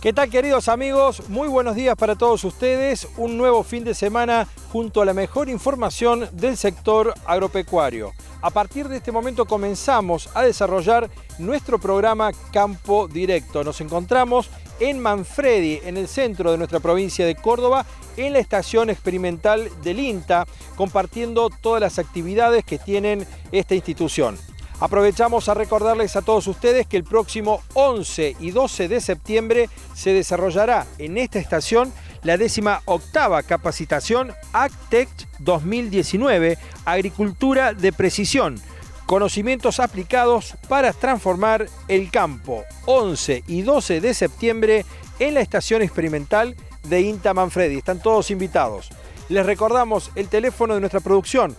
¿Qué tal queridos amigos? Muy buenos días para todos ustedes. Un nuevo fin de semana junto a la mejor información del sector agropecuario. A partir de este momento comenzamos a desarrollar nuestro programa Campo Directo. Nos encontramos en Manfredi, en el centro de nuestra provincia de Córdoba, en la estación experimental del INTA, compartiendo todas las actividades que tienen esta institución. Aprovechamos a recordarles a todos ustedes que el próximo 11 y 12 de septiembre se desarrollará en esta estación la décima octava capacitación ACTEC 2019, Agricultura de Precisión, conocimientos aplicados para transformar el campo, 11 y 12 de septiembre en la estación experimental de INTA Manfredi. Están todos invitados. Les recordamos el teléfono de nuestra producción,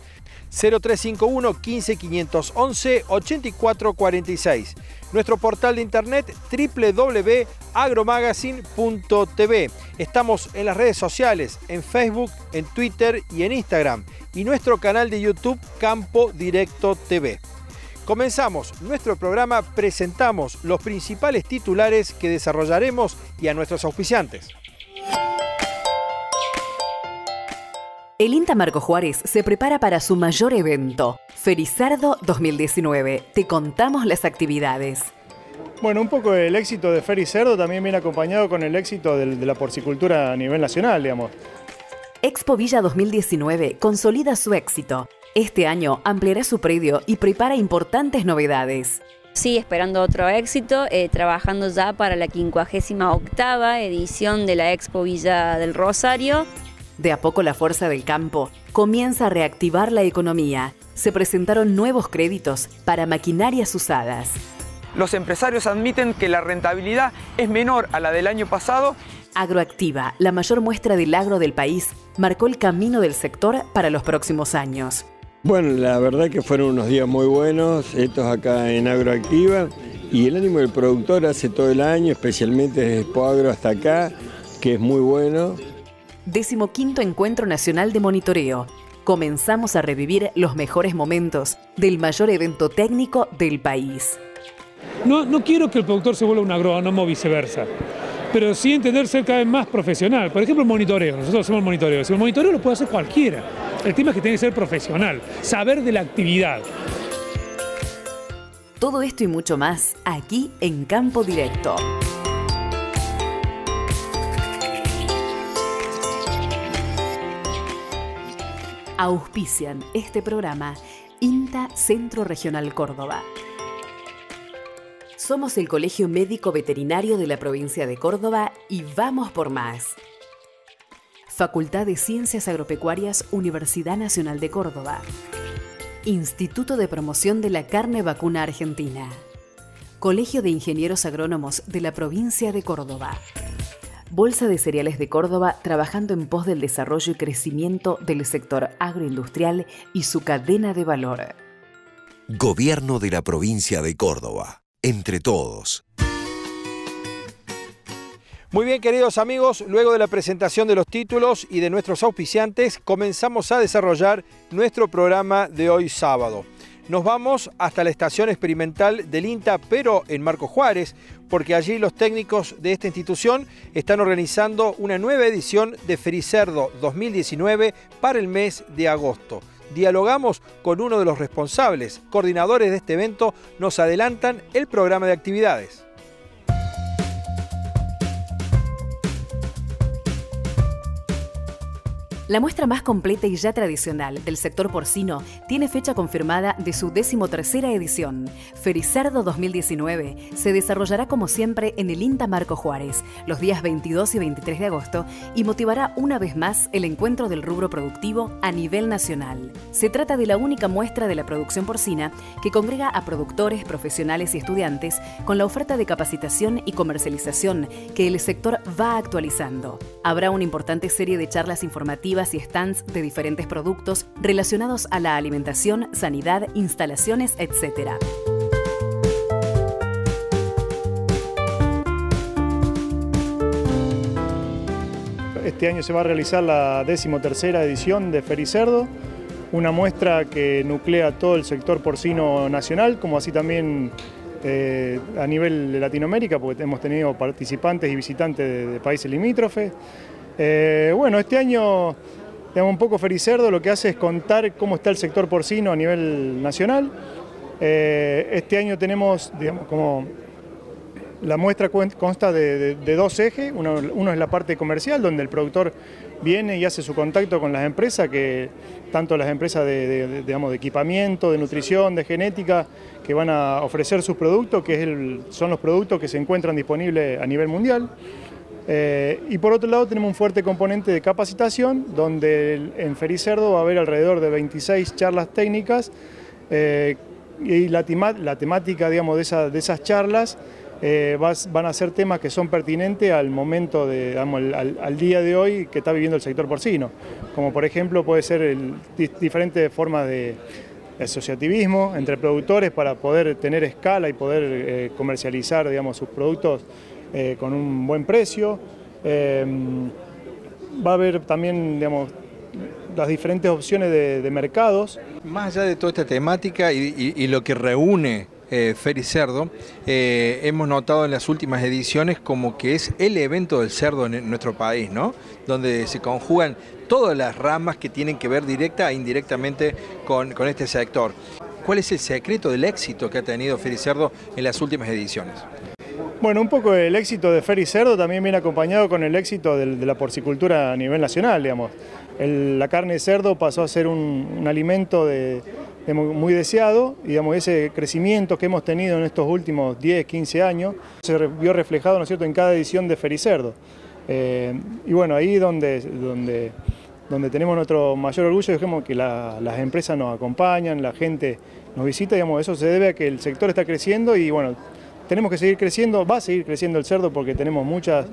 0351 15 511 8446. Nuestro portal de internet www.agromagazine.tv. Estamos en las redes sociales, en Facebook, en Twitter y en Instagram. Y nuestro canal de YouTube Campo Directo TV. Comenzamos nuestro programa, presentamos los principales titulares que desarrollaremos y a nuestros auspiciantes. El INTA Marco Juárez se prepara para su mayor evento, Ferizardo 2019. Te contamos las actividades. Bueno, un poco el éxito de Fericerdo también viene acompañado con el éxito de, la porcicultura a nivel nacional, digamos. Expo Villa 2019 consolida su éxito. Este año ampliará su predio y prepara importantes novedades. Sí, esperando otro éxito, eh, trabajando ya para la 58 edición de la Expo Villa del Rosario. De a poco la fuerza del campo comienza a reactivar la economía. Se presentaron nuevos créditos para maquinarias usadas. Los empresarios admiten que la rentabilidad es menor a la del año pasado. Agroactiva, la mayor muestra del agro del país, marcó el camino del sector para los próximos años. Bueno, la verdad que fueron unos días muy buenos, estos acá en Agroactiva, y el ánimo del productor hace todo el año, especialmente desde Poagro hasta acá, que es muy bueno. Decimoquinto Encuentro Nacional de Monitoreo. Comenzamos a revivir los mejores momentos del mayor evento técnico del país. No, no quiero que el productor se vuelva un agrónomo o viceversa, pero sí entender ser cada vez más profesional. Por ejemplo, el monitoreo. Nosotros hacemos el monitoreo. Si el monitoreo lo puede hacer cualquiera. El tema es que tiene que ser profesional, saber de la actividad. Todo esto y mucho más aquí en Campo Directo. Auspician este programa INTA Centro Regional Córdoba. Somos el Colegio Médico Veterinario de la provincia de Córdoba y vamos por más. Facultad de Ciencias Agropecuarias, Universidad Nacional de Córdoba. Instituto de Promoción de la Carne Vacuna Argentina. Colegio de Ingenieros Agrónomos de la provincia de Córdoba. Bolsa de Cereales de Córdoba trabajando en pos del desarrollo y crecimiento del sector agroindustrial y su cadena de valor. Gobierno de la provincia de Córdoba. Entre todos. Muy bien, queridos amigos, luego de la presentación de los títulos y de nuestros auspiciantes, comenzamos a desarrollar nuestro programa de hoy sábado. Nos vamos hasta la estación experimental del INTA, pero en Marco Juárez, porque allí los técnicos de esta institución están organizando una nueva edición de Fericerdo 2019 para el mes de agosto. Dialogamos con uno de los responsables, coordinadores de este evento, nos adelantan el programa de actividades. La muestra más completa y ya tradicional del sector porcino tiene fecha confirmada de su decimotercera edición. Ferizardo 2019 se desarrollará como siempre en el INTA Marco Juárez los días 22 y 23 de agosto y motivará una vez más el encuentro del rubro productivo a nivel nacional. Se trata de la única muestra de la producción porcina que congrega a productores, profesionales y estudiantes con la oferta de capacitación y comercialización que el sector va actualizando. Habrá una importante serie de charlas informativas y stands de diferentes productos relacionados a la alimentación, sanidad, instalaciones, etc. Este año se va a realizar la decimotercera edición de Fericerdo, una muestra que nuclea todo el sector porcino nacional, como así también eh, a nivel de Latinoamérica, porque hemos tenido participantes y visitantes de, países limítrofes. Eh, bueno, este año, digamos, un poco Fericerdo lo que hace es contar cómo está el sector porcino a nivel nacional. este año tenemos, digamos, como la muestra consta de, dos ejes, uno, es la parte comercial, donde el productor viene y hace su contacto con las empresas, que tanto las empresas de, equipamiento, de nutrición, de genética, que van a ofrecer sus productos, que son los productos que se encuentran disponibles a nivel mundial. Eh, y por otro lado tenemos un fuerte componente de capacitación, donde en Fericerdo va a haber alrededor de 26 charlas técnicas, eh, y la, temática digamos, de esas charlas eh, van a ser temas que son pertinentes al momento, de, al, día de hoy que está viviendo el sector porcino, como por ejemplo puede ser diferentes formas de, asociativismo entre productores para poder tener escala y poder comercializar digamos, sus productos eh, con un buen precio. va a haber también las diferentes opciones de, mercados. Más allá de toda esta temática y lo que reúne eh, Cerdo, eh, hemos notado en las últimas ediciones como que es el evento del cerdo en nuestro país, ¿no? Donde se conjugan todas las ramas que tienen que ver directa e indirectamente con, este sector. ¿Cuál es el secreto del éxito que ha tenido Cerdo en las últimas ediciones? Bueno, un poco el éxito de Cerdo también viene acompañado con el éxito de, la porcicultura a nivel nacional, digamos. la carne de cerdo pasó a ser un alimento muy deseado, digamos, ese crecimiento que hemos tenido en estos últimos 10, 15 años se vio reflejado ¿no es cierto? en cada edición de Fericerdo. Eh, y bueno, ahí donde, donde, donde tenemos nuestro mayor orgullo, digamos, que las empresas nos acompañan, la gente nos visita, digamos, eso se debe a que el sector está creciendo y bueno, tenemos que seguir creciendo, va a seguir creciendo el cerdo porque tenemos muchas,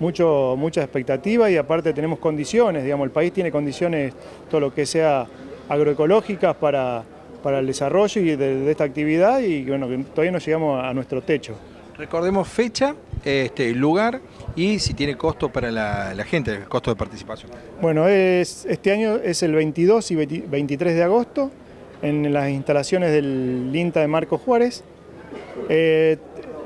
mucho, muchas expectativas y aparte tenemos condiciones, digamos, el país tiene condiciones, todo lo que sea agroecológicas para, para el desarrollo y de, esta actividad y bueno, todavía no llegamos a, nuestro techo. Recordemos fecha, este, lugar y si tiene costo para la, gente, el costo de participación. Bueno, es, este año es el 22 y 23 de agosto en las instalaciones del INTA de Marco Juárez. Eh,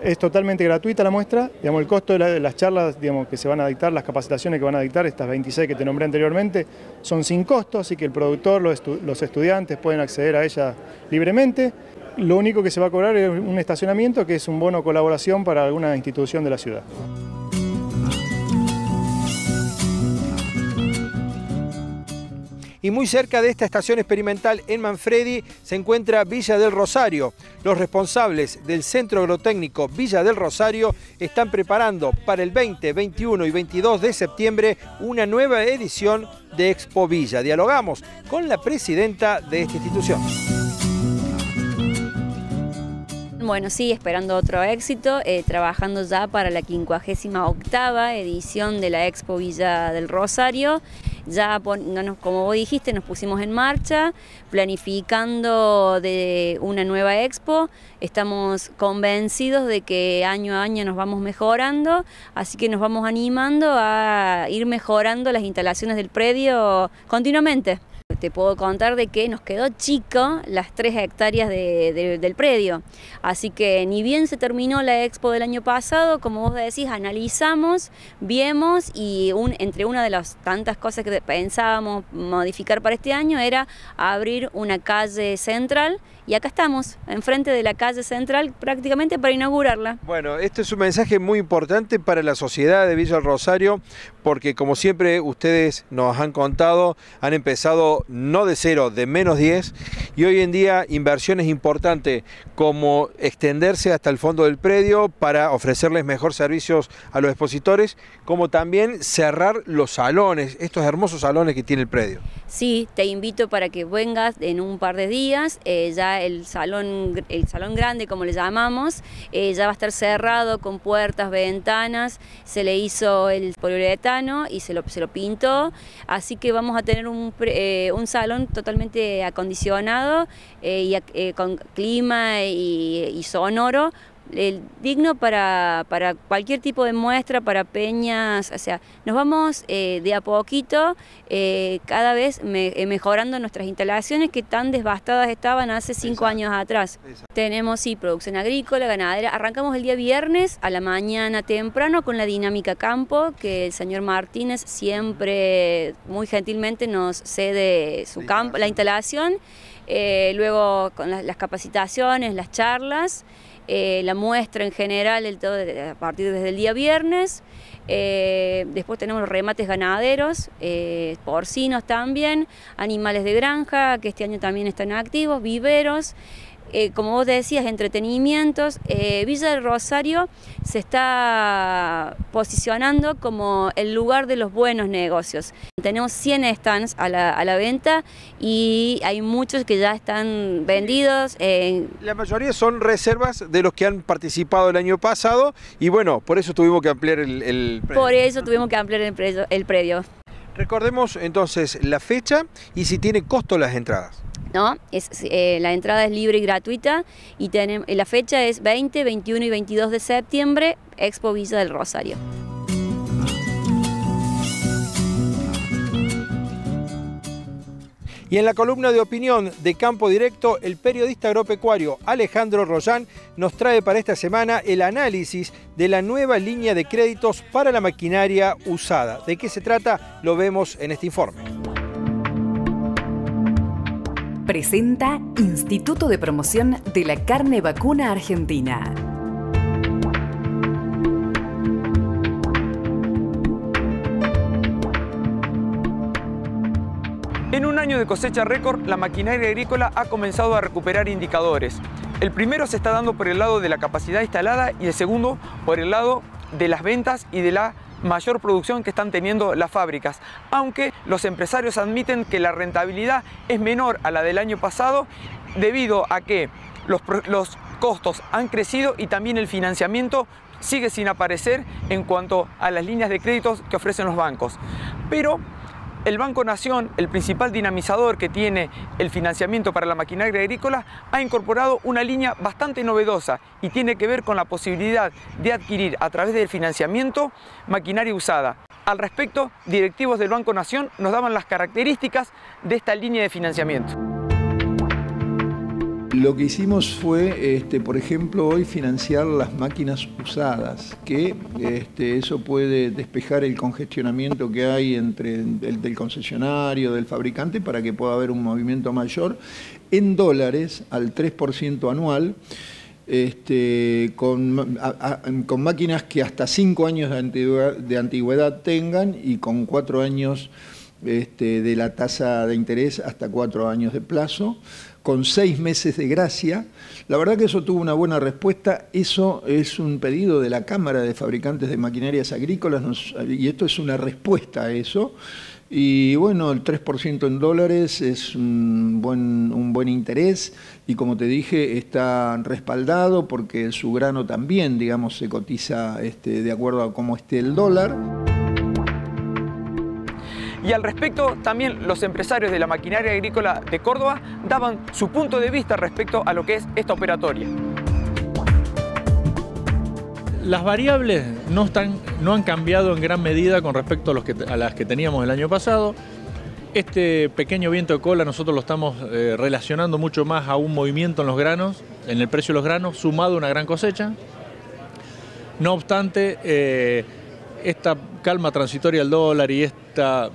es totalmente gratuita la muestra, digamos, el costo de, las charlas digamos, que se van a dictar, las capacitaciones que van a dictar, estas 26 que te nombré anteriormente, son sin costo, así que el productor, los, los estudiantes pueden acceder a ellas libremente. Lo único que se va a cobrar es un estacionamiento, que es un bono colaboración para alguna institución de la ciudad. Y muy cerca de esta estación experimental en Manfredi se encuentra Villa del Rosario. Los responsables del Centro Agrotécnico Villa del Rosario están preparando para el 20, 21 y 22 de septiembre una nueva edición de Expo Villa. Dialogamos con la presidenta de esta institución. Bueno, sí, esperando otro éxito, eh, trabajando ya para la 58 edición de la Expo Villa del Rosario. Ya, como vos dijiste, nos pusimos en marcha, planificando de una nueva expo. Estamos convencidos de que año a año nos vamos mejorando, así que nos vamos animando a ir mejorando las instalaciones del predio continuamente. Te puedo contar de que nos quedó chico las tres hectáreas del predio. Así que ni bien se terminó la expo del año pasado, como vos decís, analizamos, vimos y entre una de las tantas cosas que pensábamos modificar para este año era abrir una calle central y acá estamos, enfrente de la calle central, prácticamente para inaugurarla. Bueno, este es un mensaje muy importante para la sociedad de Villa Rosario, porque como siempre ustedes nos han contado, han empezado no de cero, de menos 10, y hoy en día inversiones importantes como extenderse hasta el fondo del predio para ofrecerles mejor servicios a los expositores, como también cerrar los salones, estos hermosos salones que tiene el predio. Sí, te invito para que vengas en un par de días, eh, ya el salón, el salón grande, como le llamamos, eh, ya va a estar cerrado con puertas, ventanas, se le hizo el poliuretano y se lo, se lo pintó, así que vamos a tener un, eh, salón totalmente acondicionado eh, y, con clima y sonoro digno para, cualquier tipo de muestra, para peñas, o sea, nos vamos eh, de a poquito eh, cada vez eh, mejorando nuestras instalaciones que tan devastadas estaban hace cinco años atrás. Tenemos, sí, producción agrícola, ganadera, arrancamos el día viernes a la mañana temprano con la dinámica campo, que el señor Martínez siempre muy gentilmente nos cede su campo, la instalación, luego con las capacitaciones, las charlas. Eh, la muestra en general el todo, a partir desde el día viernes. Eh, después tenemos los remates ganaderos, eh, porcinos también, animales de granja, que este año también están activos, viveros. Eh, como vos decías, entretenimientos. Eh, Villa del Rosario se está posicionando como el lugar de los buenos negocios. Tenemos 100 stands a la, venta y hay muchos que ya están vendidos. La mayoría son reservas de los que han participado el año pasado y bueno, por eso tuvimos que ampliar el, predio. Por eso tuvimos que ampliar el predio. El predio. Recordemos entonces la fecha y si tiene costo las entradas. ¿No? Es, eh, la entrada es libre y gratuita y tenemos, la fecha es 20, 21 y 22 de septiembre, Expo Villa del Rosario. Y en la columna de opinión de Campo Directo, el periodista agropecuario Alejandro Rollán nos trae para esta semana el análisis de la nueva línea de créditos para la maquinaria usada. ¿De qué se trata? Lo vemos en este informe. Presenta Instituto de Promoción de la Carne Vacuna Argentina. En un año de cosecha récord, la maquinaria agrícola ha comenzado a recuperar indicadores. El primero se está dando por el lado de la capacidad instalada y el segundo por el lado de las ventas y de la mayor producción que están teniendo las fábricas, aunque los empresarios admiten que la rentabilidad es menor a la del año pasado debido a que los, los costos han crecido y también el financiamiento sigue sin aparecer en cuanto a las líneas de créditos que ofrecen los bancos. Pero el Banco Nación, el principal dinamizador que tiene el financiamiento para la maquinaria agrícola, ha incorporado una línea bastante novedosa y tiene que ver con la posibilidad de adquirir a través del financiamiento maquinaria usada. Al respecto, directivos del Banco Nación nos daban las características de esta línea de financiamiento. Lo que hicimos fue, este, por ejemplo, hoy financiar las máquinas usadas, que este, eso puede despejar el congestionamiento que hay entre el del concesionario, del fabricante, para que pueda haber un movimiento mayor en dólares al 3% anual. Este, con, máquinas que hasta 5 años de antigüedad, tengan y con 4 años de la tasa de interés hasta 4 años de plazo con seis meses de gracia. La verdad que eso tuvo una buena respuesta. Eso es un pedido de la Cámara de Fabricantes de Maquinarias Agrícolas y esto es una respuesta a eso. Y bueno, el 3% en dólares es un buen, un buen interés y como te dije está respaldado porque su grano también, digamos, se cotiza este, de acuerdo a cómo esté el dólar. Y al respecto, también los empresarios de la maquinaria agrícola de Córdoba daban su punto de vista respecto a lo que es esta operatoria. Las variables no, están, no han cambiado en gran medida con respecto a, las que teníamos el año pasado. Este pequeño viento de cola nosotros lo estamos eh, relacionando mucho más a un movimiento en los granos, en el precio de los granos, sumado a una gran cosecha. No obstante, eh, esta calma transitoria del dólar y esta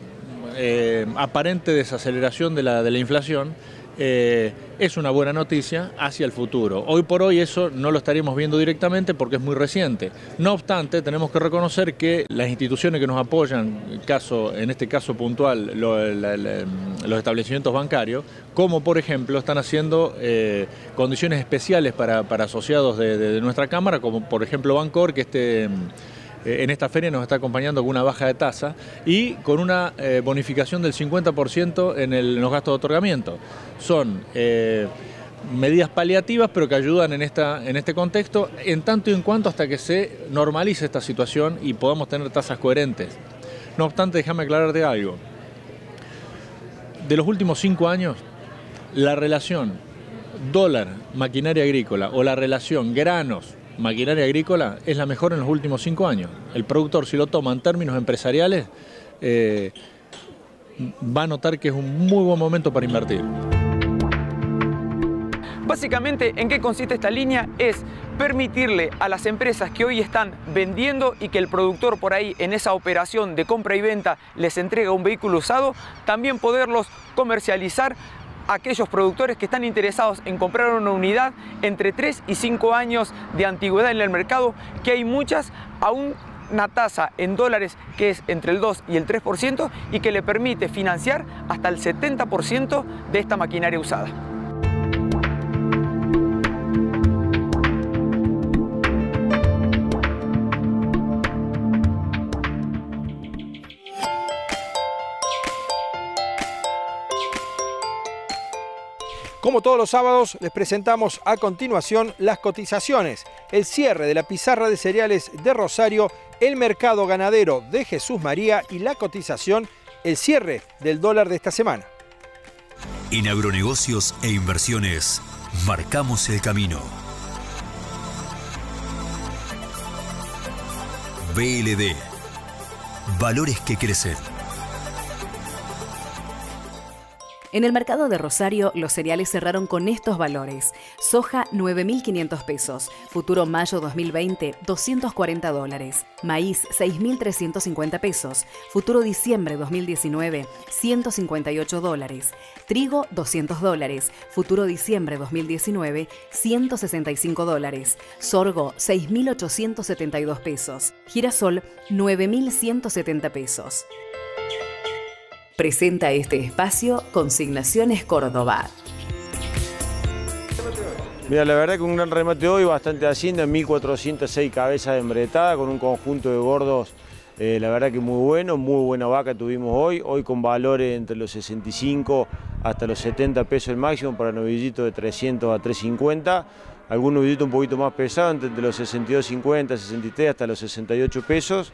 eh, aparente desaceleración de la, de la inflación eh, es una buena noticia hacia el futuro. Hoy por hoy eso no lo estaríamos viendo directamente porque es muy reciente. No obstante, tenemos que reconocer que las instituciones que nos apoyan, caso, en este caso puntual, los establecimientos bancarios, como por ejemplo están haciendo eh, condiciones especiales para, asociados de, de, nuestra Cámara, como por ejemplo Bancor, que este en esta feria nos está acompañando con una baja de tasa y con una eh, bonificación del 50% en, los gastos de otorgamiento. Son eh, medidas paliativas, pero que ayudan en, esta, en este contexto, en tanto y en cuanto hasta que se normalice esta situación y podamos tener tasas coherentes. No obstante, déjame aclararte algo. De los últimos cinco años, la relación dólar, maquinaria agrícola o la relación granos, maquinaria agrícola es la mejor en los últimos cinco años. El productor, si lo toma en términos empresariales, eh, va a notar que es un muy buen momento para invertir. Básicamente, ¿en qué consiste esta línea? Es permitirle a las empresas que hoy están vendiendo y que el productor por ahí en esa operación de compra y venta les entrega un vehículo usado, también poderlos comercializar aquellos productores que están interesados en comprar una unidad entre 3 y 5 años de antigüedad en el mercado, que hay muchas a una tasa en dólares que es entre el 2 y el 3% y que le permite financiar hasta el 70% de esta maquinaria usada. Como todos los sábados, les presentamos a continuación las cotizaciones, el cierre de la pizarra de cereales de Rosario, el mercado ganadero de Jesús María y la cotización, el cierre del dólar de esta semana. En agronegocios e inversiones, marcamos el camino. BLD. Valores que crecen. En el mercado de Rosario, los cereales cerraron con estos valores. Soja, 9.500 pesos. Futuro mayo 2020, 240 dólares. Maíz, 6.350 pesos. Futuro diciembre 2019, 158 dólares. Trigo, 200 dólares. Futuro diciembre 2019, 165 dólares. Sorgo, 6.872 pesos. Girasol, 9.170 pesos. Presenta este espacio Consignaciones Córdoba. Mira, la verdad que un gran remate hoy, bastante hacienda, 1406 cabezas de embretada con un conjunto de gordos, eh, la verdad que muy bueno, muy buena vaca tuvimos hoy, hoy con valores entre los 65 hasta los 70 pesos el máximo para novillitos de 300 a 350, algún novillito un poquito más pesado, entre los 62.50, 63 hasta los 68 pesos,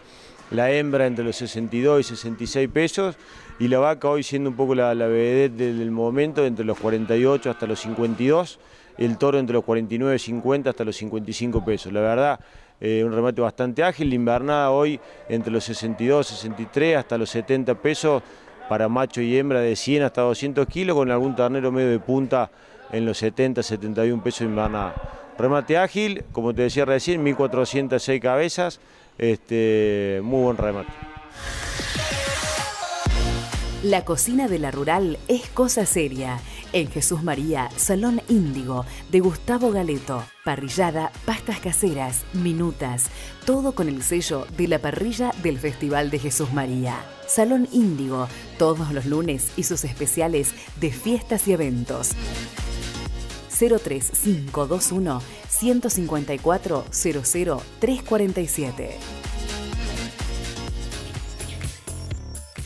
la hembra entre los 62 y 66 pesos, y la vaca hoy siendo un poco la, la del momento, entre los 48 hasta los 52, el toro entre los 49 y 50 hasta los 55 pesos. La verdad, eh, un remate bastante ágil, la invernada hoy entre los 62, 63 hasta los 70 pesos para macho y hembra de 100 hasta 200 kilos, con algún ternero medio de punta en los 70, 71 pesos invernada. Remate ágil, como te decía recién, 1406 cabezas, este, muy buen remate. La cocina de la rural es cosa seria. En Jesús María, Salón Índigo, de Gustavo Galeto. Parrillada, pastas caseras, minutas, todo con el sello de la parrilla del Festival de Jesús María. Salón Índigo, todos los lunes y sus especiales de fiestas y eventos. 03521 154 00347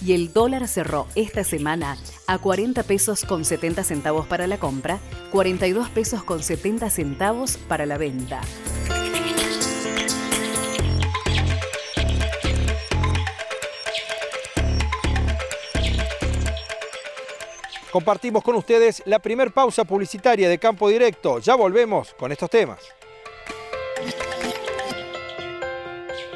y el dólar cerró esta semana a 40 pesos con 70 centavos para la compra, 42 pesos con 70 centavos para la venta. Compartimos con ustedes la primer pausa publicitaria de Campo Directo. Ya volvemos con estos temas.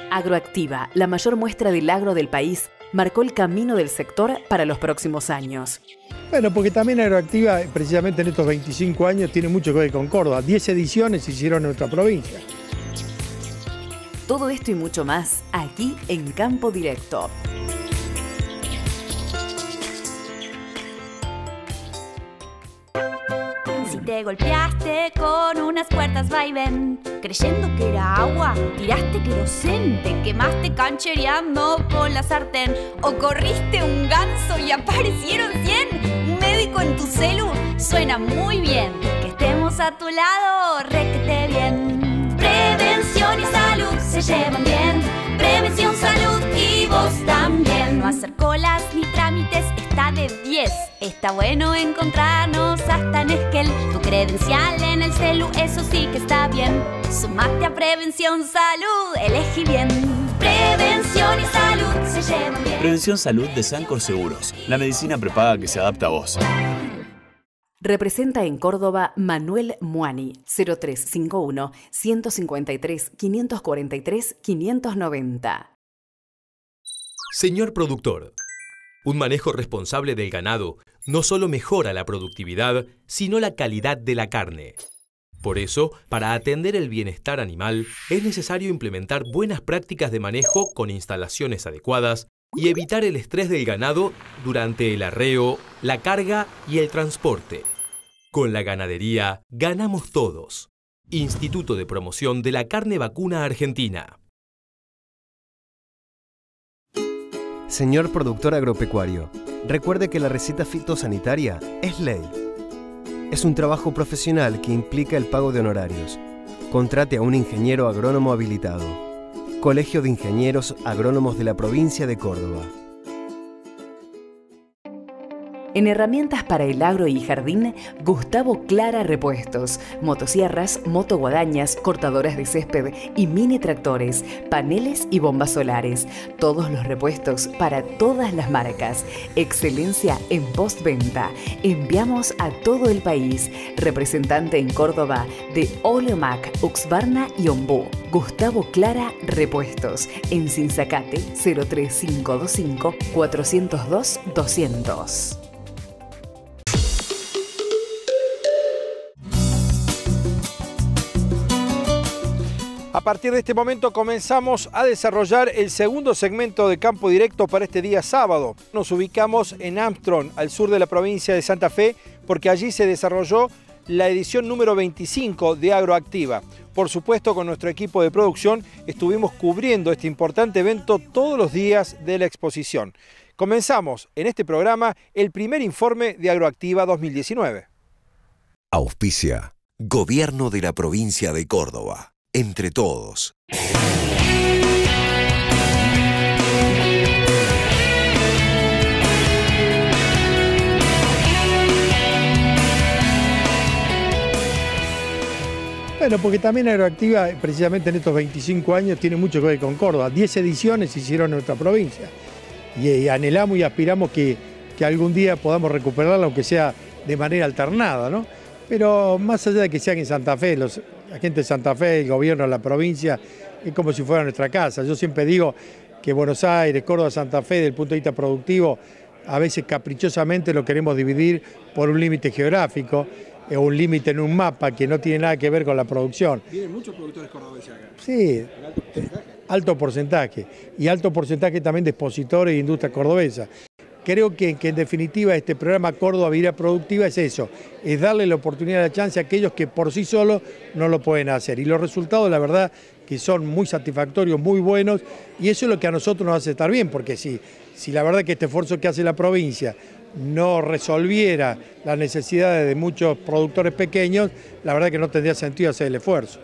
Agroactiva, la mayor muestra del agro del país, marcó el camino del sector para los próximos años. Bueno, porque también Agroactiva, precisamente en estos 25 años, tiene mucho que ver con Córdoba. 10 ediciones se hicieron en nuestra provincia. Todo esto y mucho más aquí en Campo Directo. Te golpeaste con unas puertas vaivén, creyendo que era agua, tiraste querosén, te quemaste canchereando con la sartén, o corriste un ganso y aparecieron cien. Un médico en tu celu suena muy bien, que estemos a tu lado, requete bien. Prevención y salud se llevan bien, prevención, salud y vos también. No hacer colas 10. Está bueno encontrarnos hasta en Esquel. Tu credencial en el celu, eso sí que está bien. Sumate a Prevención Salud, elegí bien. Prevención y salud se llevan bien. Prevención Salud de Sancor Seguros. La medicina prepaga que se adapta a vos. Representa en Córdoba Manuel Muani, 0351 153 543 590. Señor productor, un manejo responsable del ganado no solo mejora la productividad, sino la calidad de la carne. Por eso, para atender el bienestar animal, es necesario implementar buenas prácticas de manejo con instalaciones adecuadas y evitar el estrés del ganado durante el arreo, la carga y el transporte. Con la ganadería ganamos todos. Instituto de Promoción de la Carne Vacuna Argentina. Señor productor agropecuario, recuerde que la receta fitosanitaria es ley. Es un trabajo profesional que implica el pago de honorarios. Contrate a un ingeniero agrónomo habilitado. Colegio de Ingenieros Agrónomos de la Provincia de Córdoba. En herramientas para el agro y jardín, Gustavo Clara Repuestos, motosierras, motoguadañas, cortadoras de césped y mini tractores, paneles y bombas solares. Todos los repuestos para todas las marcas. Excelencia en postventa. Enviamos a todo el país. Representante en Córdoba de Oleomac, Uxbarna y Ombú. Gustavo Clara Repuestos. En Sinzacate 03525 402 200. A partir de este momento comenzamos a desarrollar el segundo segmento de campo directo para este día sábado. Nos ubicamos en Armstrong, al sur de la provincia de Santa Fe, porque allí se desarrolló la edición número 25 de Agroactiva. Por supuesto, con nuestro equipo de producción estuvimos cubriendo este importante evento todos los días de la exposición. Comenzamos en este programa el primer informe de Agroactiva 2019. Auspicia. Gobierno de la provincia de Córdoba entre todos. Bueno, porque también Aeroactiva, precisamente en estos 25 años, tiene mucho que ver con Córdoba. 10 ediciones hicieron en nuestra provincia. Y, anhelamos y aspiramos que, que, algún día podamos recuperarla, aunque sea de manera alternada, ¿no? Pero más allá de que sean en Santa Fe, los, la gente de Santa Fe, el gobierno de la provincia, es como si fuera nuestra casa. Yo siempre digo que Buenos Aires, Córdoba, Santa Fe, desde el punto de vista productivo, a veces caprichosamente lo queremos dividir por un límite geográfico o un límite en un mapa que no tiene nada que ver con la producción. Vienen muchos productores cordobeses acá. Sí, alto porcentaje. Y alto porcentaje también de expositores e industria cordobesa. Creo que, en definitiva este programa Córdoba Vida Productiva es eso, es darle la oportunidad, la chance a aquellos que por sí solos no lo pueden hacer. Y los resultados, la verdad, que son muy satisfactorios, muy buenos, y eso es lo que a nosotros nos hace estar bien, porque si, si la verdad que este esfuerzo que hace la provincia no resolviera las necesidades de muchos productores pequeños, la verdad que no tendría sentido hacer el esfuerzo.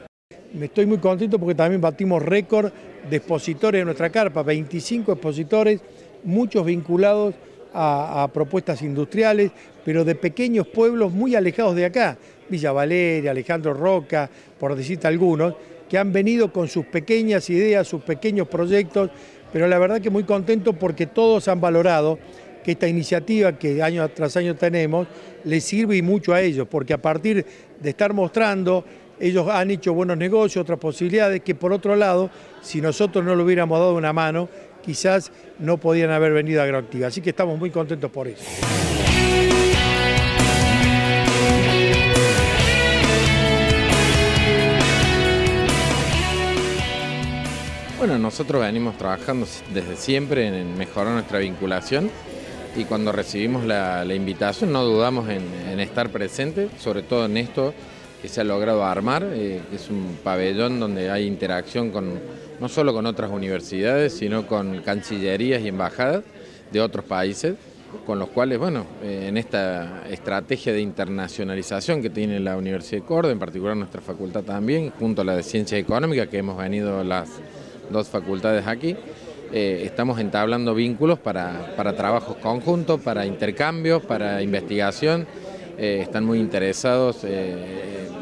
Me estoy muy contento porque también batimos récord de expositores de nuestra carpa, 25 expositores, muchos vinculados a, propuestas industriales, pero de pequeños pueblos muy alejados de acá, Villa Valeria, Alejandro Roca, por decirte algunos, que han venido con sus pequeñas ideas, sus pequeños proyectos, pero la verdad que muy contento porque todos han valorado que esta iniciativa que año tras año tenemos les sirve y mucho a ellos, porque a partir de estar mostrando, ellos han hecho buenos negocios, otras posibilidades que por otro lado, si nosotros no le hubiéramos dado una mano, quizás no podían haber venido a Agroactiva. Así que estamos muy contentos por eso. Bueno, nosotros venimos trabajando desde siempre en mejorar nuestra vinculación y cuando recibimos la, invitación no dudamos en, estar presentes, sobre todo en esto que se ha logrado armar, eh, es un pabellón donde hay interacción con no solo con otras universidades, sino con cancillerías y embajadas de otros países, con los cuales, bueno, eh, en esta estrategia de internacionalización que tiene la Universidad de Córdoba, en particular nuestra facultad también, junto a la de Ciencias Económicas, que hemos venido las dos facultades aquí, eh, estamos entablando vínculos para, trabajos conjuntos, para intercambios, para investigación. Eh, están muy interesados,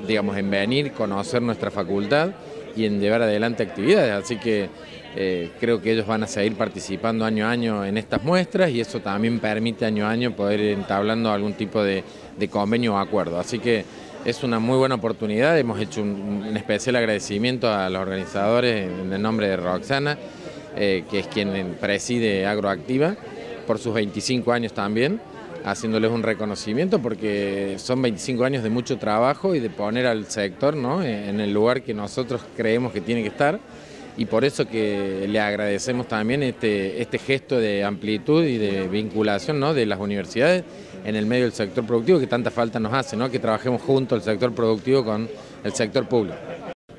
digamos, en venir, conocer nuestra facultad y en llevar adelante actividades. Así que Eh, creo que ellos van a seguir participando año a año en estas muestras y eso también permite año a año poder ir entablando algún tipo de, convenio o acuerdo. Así que es una muy buena oportunidad, hemos hecho un, especial agradecimiento a los organizadores en el nombre de Roxana, eh, que es quien preside Agroactiva, por sus 25 años también haciéndoles un reconocimiento porque son 25 años de mucho trabajo y de poner al sector en el lugar que nosotros creemos que tiene que estar y por eso que le agradecemos también este, este gesto de amplitud y de vinculación ¿no? de las universidades en el medio del sector productivo que tanta falta nos hace, ¿no? que trabajemos junto el sector productivo con el sector público.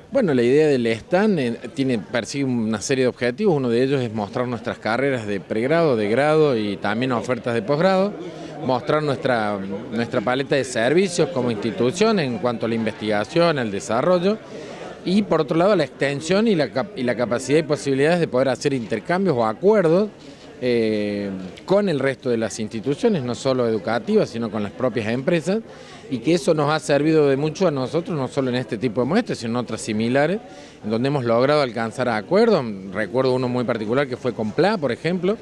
Bueno, la idea del stand eh, tiene, persigue una serie de objetivos, uno de ellos es mostrar nuestras carreras de pregrado, de grado y también ofertas de posgrado, mostrar nuestra, nuestra paleta de servicios como institución en cuanto a la investigación, el desarrollo y por otro lado la extensión y la, y la capacidad y posibilidades de poder hacer intercambios o acuerdos eh, con el resto de las instituciones, no solo educativas, sino con las propias empresas, y que eso nos ha servido de mucho a nosotros, no solo en este tipo de muestras, sino en otras similares, en donde hemos logrado alcanzar acuerdos. Recuerdo uno muy particular que fue con PLA, por ejemplo,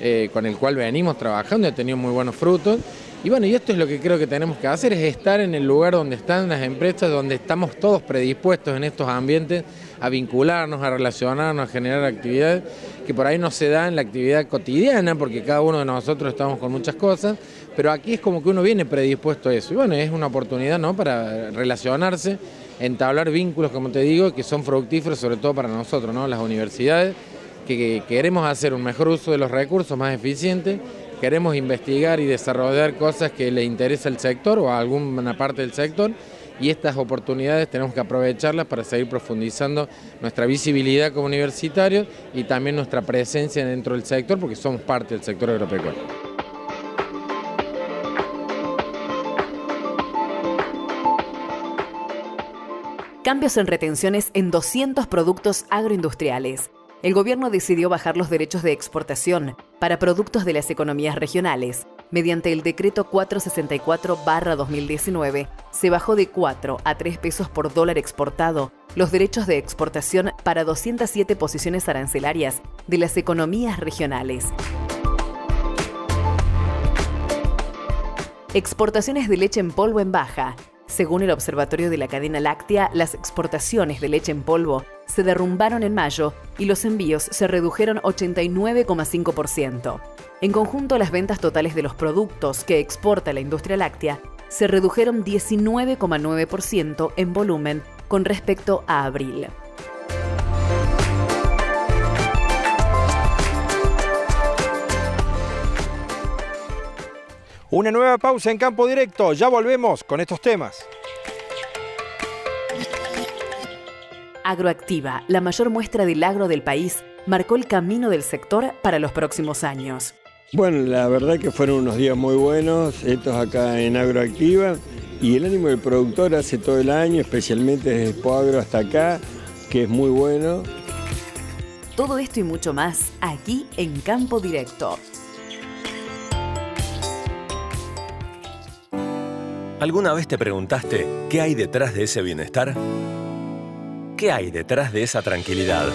eh, con el cual venimos trabajando y ha tenido muy buenos frutos. Y bueno, y esto es lo que creo que tenemos que hacer, es estar en el lugar donde están las empresas, donde estamos todos predispuestos en estos ambientes a vincularnos, a relacionarnos, a generar actividades que por ahí no se da en la actividad cotidiana, porque cada uno de nosotros estamos con muchas cosas, pero aquí es como que uno viene predispuesto a eso. Y bueno, es una oportunidad ¿no? para relacionarse, entablar vínculos, como te digo, que son fructíferos sobre todo para nosotros, ¿no? las universidades, que queremos hacer un mejor uso de los recursos, más eficiente queremos investigar y desarrollar cosas que le interesa al sector o a alguna parte del sector y estas oportunidades tenemos que aprovecharlas para seguir profundizando nuestra visibilidad como universitarios y también nuestra presencia dentro del sector porque somos parte del sector agropecuario. Cambios en retenciones en 200 productos agroindustriales el gobierno decidió bajar los derechos de exportación para productos de las economías regionales. Mediante el decreto 464-2019, se bajó de 4 a 3 pesos por dólar exportado los derechos de exportación para 207 posiciones arancelarias de las economías regionales. Exportaciones de leche en polvo en baja. Según el Observatorio de la Cadena Láctea, las exportaciones de leche en polvo se derrumbaron en mayo y los envíos se redujeron 89,5%. En conjunto, las ventas totales de los productos que exporta la industria láctea se redujeron 19,9% en volumen con respecto a abril. Una nueva pausa en campo directo, ya volvemos con estos temas. Agroactiva, la mayor muestra del agro del país, marcó el camino del sector para los próximos años. Bueno, la verdad que fueron unos días muy buenos, estos acá en Agroactiva, y el ánimo del productor hace todo el año, especialmente desde Poagro hasta acá, que es muy bueno. Todo esto y mucho más aquí en Campo Directo. ¿Alguna vez te preguntaste qué hay detrás de ese bienestar? ¿Qué hay detrás de esa tranquilidad?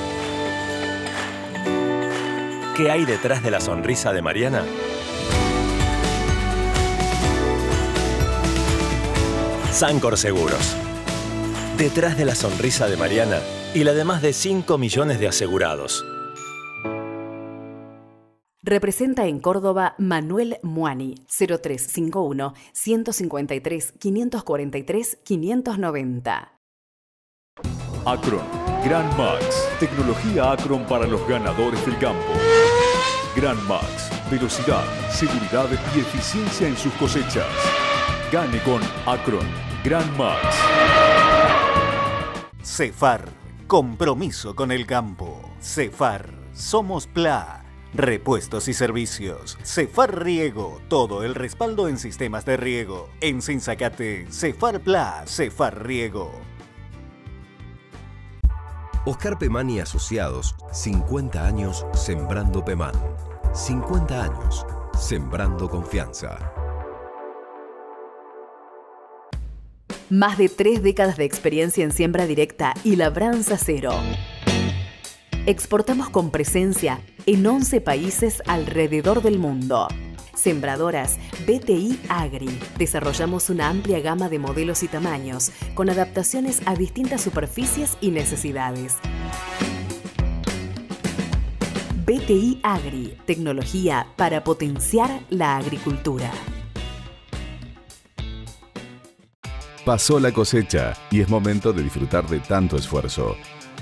¿Qué hay detrás de la sonrisa de Mariana? Sancor Seguros. Detrás de la sonrisa de Mariana y la de más de 5 millones de asegurados. Representa en Córdoba Manuel Muani, 0351 153 543 590. Acron, Grand Max, tecnología Acron para los ganadores del campo. Grand Max, velocidad, seguridad y eficiencia en sus cosechas. Gane con Acron, Grand Max. Cefar, compromiso con el campo. Cefar, somos PLA. Repuestos y servicios. Cefar Riego. Todo el respaldo en sistemas de riego. En Sinzacate, Cefar Pla, Cefar Riego. Oscar Pemán y Asociados, 50 años sembrando Pemán. 50 años sembrando confianza. Más de tres décadas de experiencia en siembra directa y labranza cero. Exportamos con presencia en 11 países alrededor del mundo. Sembradoras BTI Agri. Desarrollamos una amplia gama de modelos y tamaños, con adaptaciones a distintas superficies y necesidades. BTI Agri, tecnología para potenciar la agricultura. Pasó la cosecha y es momento de disfrutar de tanto esfuerzo.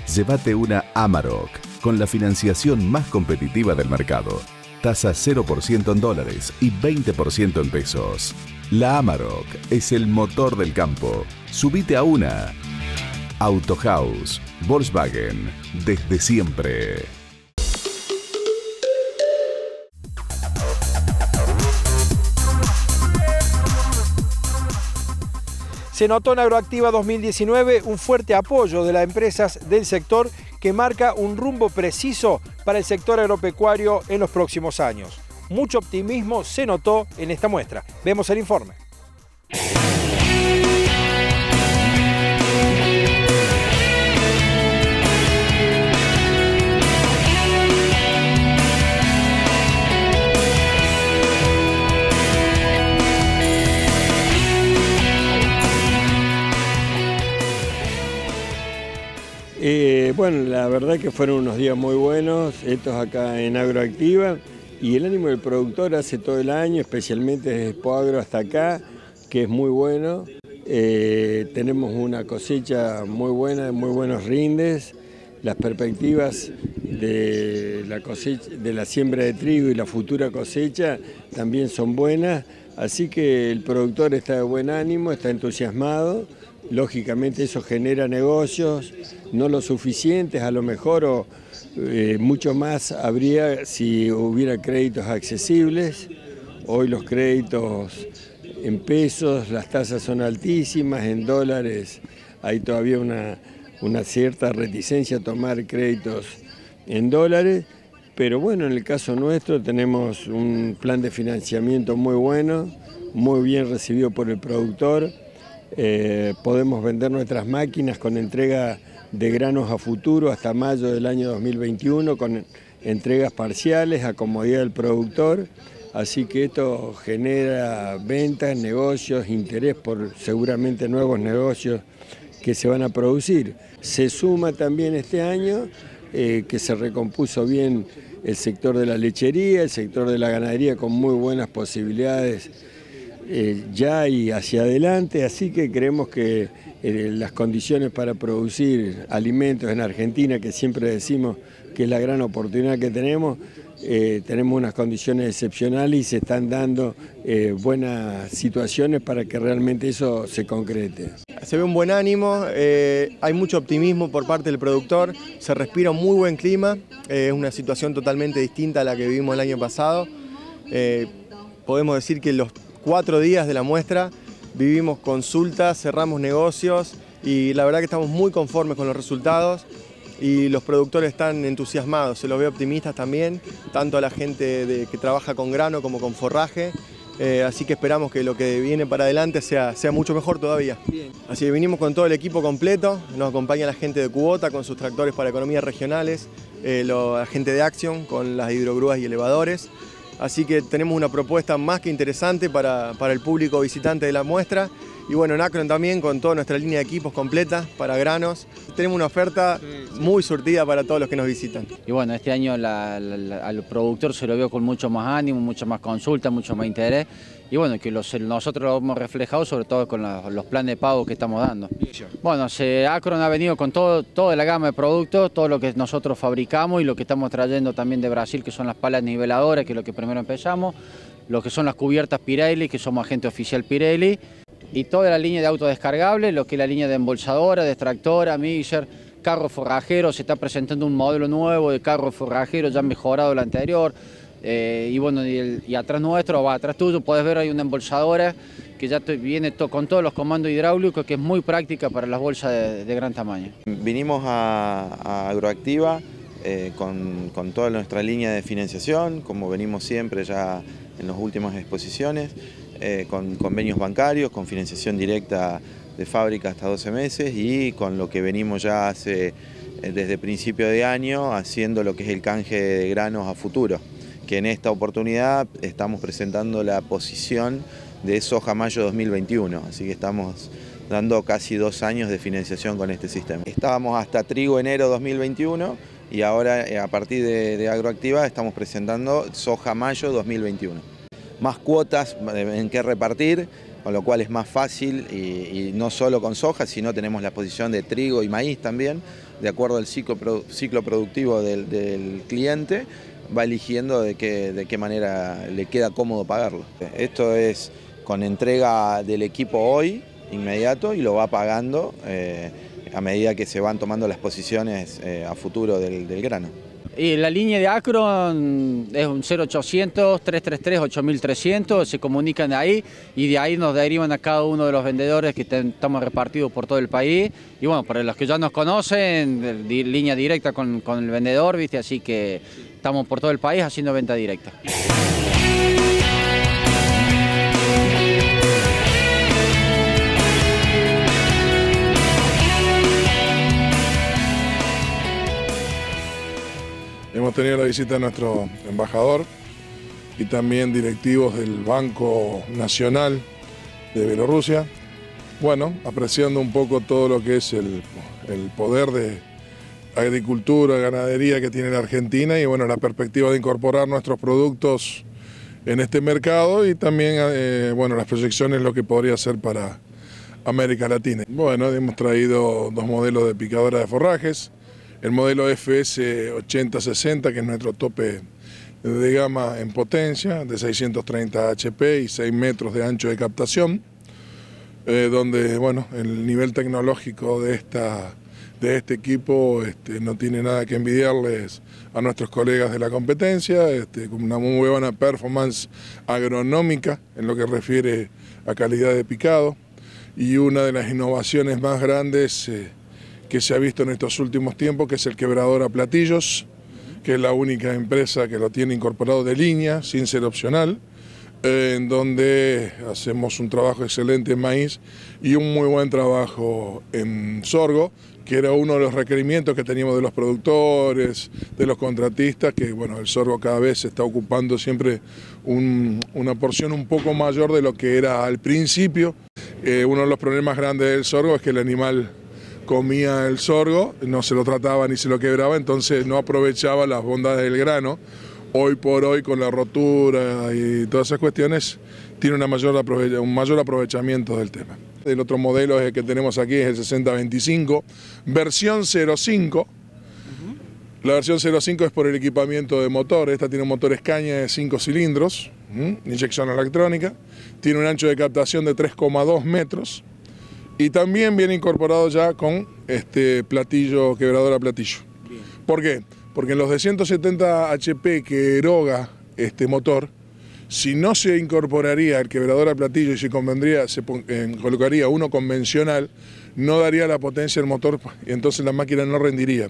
Llévate una Amarok con la financiación más competitiva del mercado. Tasa 0% en dólares y 20% en pesos. La Amarok es el motor del campo. Subite a una. Autohouse, Volkswagen, desde siempre. Se notó en Agroactiva 2019 un fuerte apoyo de las empresas del sector que marca un rumbo preciso para el sector agropecuario en los próximos años. Mucho optimismo se notó en esta muestra. Vemos el informe. Eh, bueno, la verdad que fueron unos días muy buenos, estos acá en Agroactiva, y el ánimo del productor hace todo el año, especialmente desde Expoagro hasta acá, que es muy bueno. Eh, tenemos una cosecha muy buena, de muy buenos rindes. Las perspectivas de la siembra de trigo y la futura cosecha también son buenas, así que el productor está de buen ánimo, está entusiasmado. Lógicamente eso genera negocios, no lo suficientes, a lo mejor o eh, mucho más habría si hubiera créditos accesibles. Hoy los créditos en pesos, las tasas son altísimas, en dólares hay todavía una, una cierta reticencia a tomar créditos en dólares, pero bueno, en el caso nuestro tenemos un plan de financiamiento muy bueno, muy bien recibido por el productor. Eh, podemos vender nuestras máquinas con entrega de granos a futuro hasta mayo del año 2021 con entregas parciales a comodidad del productor. Así que esto genera ventas, negocios, interés por seguramente nuevos negocios que se van a producir. Se suma también este año eh, que se recompuso bien el sector de la lechería, el sector de la ganadería con muy buenas posibilidades eh, ya y hacia adelante, así que creemos que eh, las condiciones para producir alimentos en Argentina, que siempre decimos que es la gran oportunidad que tenemos, eh, tenemos unas condiciones excepcionales y se están dando buenas situaciones para que realmente eso se concrete. Se ve un buen ánimo, hay mucho optimismo por parte del productor, se respira un muy buen clima, es una situación totalmente distinta a la que vivimos el año pasado. podemos decir que los cuatro días de la muestra vivimos consultas, cerramos negocios y la verdad que estamos muy conformes con los resultados y los productores están entusiasmados, se los ve optimistas también, tanto a la gente que trabaja con grano como con forraje. Eh, así que esperamos que lo que viene para adelante sea, sea mucho mejor todavía. Así que vinimos con todo el equipo completo, nos acompaña la gente de Cubota con sus tractores para economías regionales, eh, la gente de Action con las hidrogrúas y elevadores. Así que tenemos una propuesta más que interesante para, el público visitante de la muestra. Y bueno, en Akron también con toda nuestra línea de equipos completa para granos. Tenemos una oferta muy surtida para todos los que nos visitan. Y bueno, este año al productor se lo veo con mucho más ánimo, mucha más consulta, mucho más interés y bueno, que nosotros lo hemos reflejado sobre todo con los, planes de pago que estamos dando. Bueno, se, Acron ha venido con todo, toda la gama de productos, todo lo que nosotros fabricamos y lo que estamos trayendo también de Brasil, que son las palas niveladoras, que es lo que primero empezamos, lo que son las cubiertas Pirelli, que somos agente oficial Pirelli, y toda la línea de autodescargables, lo que es la línea de embolsadora, de extractora, mixer, carro forrajero, se está presentando un modelo nuevo de carro forrajero ya mejorado el anterior, eh, y bueno, y, atrás nuestro, o atrás tuyo, puedes ver hay una embolsadora que ya viene con todos los comandos hidráulicos, que es muy práctica para las bolsas de, gran tamaño. Vinimos a, Agroactiva eh, con, toda nuestra línea de financiación, como venimos siempre ya en las últimas exposiciones, eh, con convenios bancarios, con financiación directa de fábrica hasta 12 meses y con lo que venimos ya hace eh, desde principio de año haciendo lo que es el canje de granos a futuro, que en esta oportunidad estamos presentando la posición de soja mayo 2021, así que estamos dando casi dos años de financiación con este sistema. Estábamos hasta trigo enero 2021 y ahora eh, a partir de, de Agroactiva estamos presentando soja mayo 2021. Más cuotas en qué repartir, con lo cual es más fácil y, no solo con soja, sino tenemos la posición de trigo y maíz también, de acuerdo al ciclo, ciclo productivo del, cliente, va eligiendo de qué, de qué manera le queda cómodo pagarlo. Esto es con entrega del equipo hoy, inmediato, y lo va pagando eh, a medida que se van tomando las posiciones eh, a futuro del grano. Y la línea de Acron es un 0800-333-8300, se comunican ahí y de ahí nos derivan a cada uno de los vendedores que estamos repartidos por todo el país. Y bueno, para los que ya nos conocen, línea directa con, con el vendedor, ¿viste? así que estamos por todo el país haciendo venta directa. Hemos tenido la visita de nuestro embajador y también directivos del Banco Nacional de Bielorrusia. Bueno, apreciando un poco todo lo que es el, el poder de agricultura, ganadería que tiene la Argentina y bueno, la perspectiva de incorporar nuestros productos en este mercado y también eh, bueno, las proyecciones, lo que podría ser para América Latina. Bueno, hemos traído dos modelos de picadora de forrajes, el modelo FS 8060, que es nuestro tope de gama en potencia, de 630 HP y 6 metros de ancho de captación, eh, donde bueno, el nivel tecnológico de, esta, de este equipo este, no tiene nada que envidiarles a nuestros colegas de la competencia, este, con una muy buena performance agronómica en lo que refiere a calidad de picado. Y una de las innovaciones más grandes eh, que se ha visto en estos últimos tiempos, que es el quebrador a platillos, que es la única empresa que lo tiene incorporado de línea, sin ser opcional, eh, en donde hacemos un trabajo excelente en maíz y un muy buen trabajo en sorgo, que era uno de los requerimientos que teníamos de los productores, de los contratistas, que bueno, el sorgo cada vez está ocupando siempre un- una porción un poco mayor de lo que era al principio. Eh, uno de los problemas grandes del sorgo es que el animal comía el sorgo, no se lo trataba ni se lo quebraba, entonces no aprovechaba las bondades del grano. Hoy por hoy, con la rotura y todas esas cuestiones, tiene una mayor un mayor aprovechamiento del tema. El otro modelo que tenemos aquí, es el 6025, versión 05. La versión 05 es por el equipamiento de motor. Esta tiene un motor Scania de 5 cilindros, inyección electrónica. Tiene un ancho de captación de 3,2 metros. Y también viene incorporado ya con este platillo, quebrador a platillo. ¿Por qué? Porque en los de 170 HP que eroga este motor, si no se incorporaría el quebrador a platillo y se convendría, se eh, colocaría uno convencional, no daría la potencia del motor y entonces la máquina no rendiría.